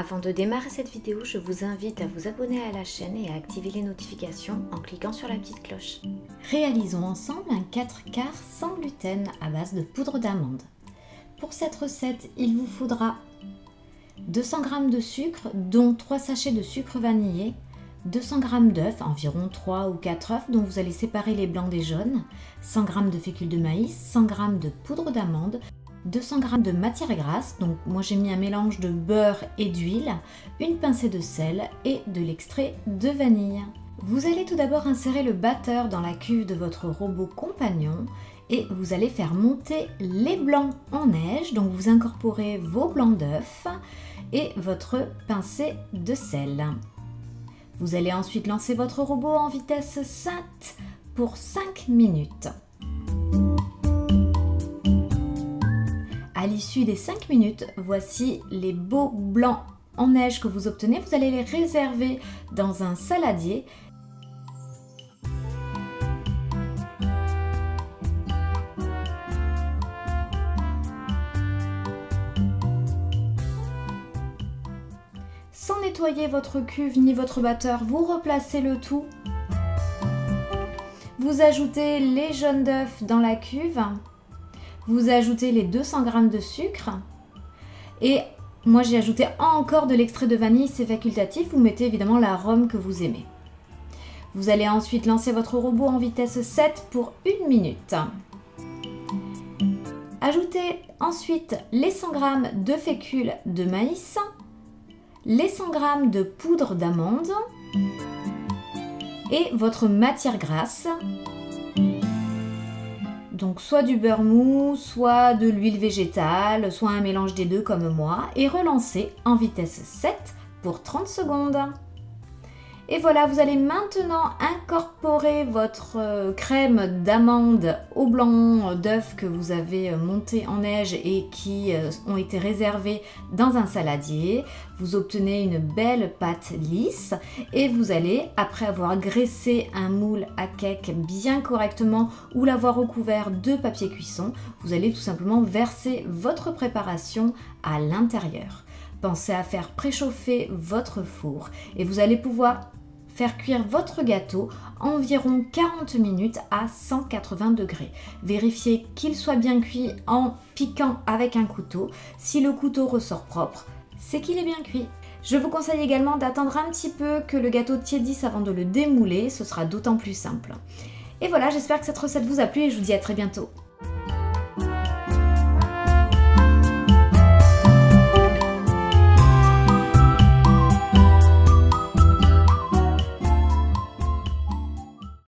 Avant de démarrer cette vidéo, je vous invite à vous abonner à la chaîne et à activer les notifications en cliquant sur la petite cloche. Réalisons ensemble un 4 quarts sans gluten à base de poudre d'amande. Pour cette recette, il vous faudra 200 g de sucre, dont 3 sachets de sucre vanillé, 200 g d'œufs, environ 3 ou 4 œufs dont vous allez séparer les blancs des jaunes, 100 g de fécule de maïs, 100 g de poudre d'amande, 200 g de matière grasse, donc moi j'ai mis un mélange de beurre et d'huile, une pincée de sel et de l'extrait de vanille. Vous allez tout d'abord insérer le batteur dans la cuve de votre robot compagnon et vous allez faire monter les blancs en neige, donc vous incorporez vos blancs d'œufs et votre pincée de sel. Vous allez ensuite lancer votre robot en vitesse 7 pour 5 minutes. Des 5 minutes, voici les beaux blancs en neige que vous obtenez. Vous allez les réserver dans un saladier. Sans nettoyer votre cuve ni votre batteur, vous replacez le tout. Vous ajoutez les jaunes d'œufs dans la cuve vous ajoutez les 200 g de sucre et moi j'ai ajouté encore de l'extrait de vanille, c'est facultatif, vous mettez évidemment l'arôme que vous aimez. Vous allez ensuite lancer votre robot en vitesse 7 pour une minute. Ajoutez ensuite les 100 g de fécule de maïs, les 100 g de poudre d'amande et votre matière grasse donc soit du beurre mou, soit de l'huile végétale, soit un mélange des deux comme moi, et relancer en vitesse 7 pour 30 secondes. Et voilà, vous allez maintenant incorporer votre euh, crème d'amande au blanc d'œuf que vous avez euh, monté en neige et qui euh, ont été réservés dans un saladier. Vous obtenez une belle pâte lisse et vous allez, après avoir graissé un moule à cake bien correctement ou l'avoir recouvert de papier cuisson, vous allez tout simplement verser votre préparation à l'intérieur. Pensez à faire préchauffer votre four et vous allez pouvoir faire cuire votre gâteau environ 40 minutes à 180 degrés. Vérifiez qu'il soit bien cuit en piquant avec un couteau. Si le couteau ressort propre, c'est qu'il est bien cuit. Je vous conseille également d'attendre un petit peu que le gâteau tiédisse avant de le démouler, ce sera d'autant plus simple. Et voilà, j'espère que cette recette vous a plu et je vous dis à très bientôt.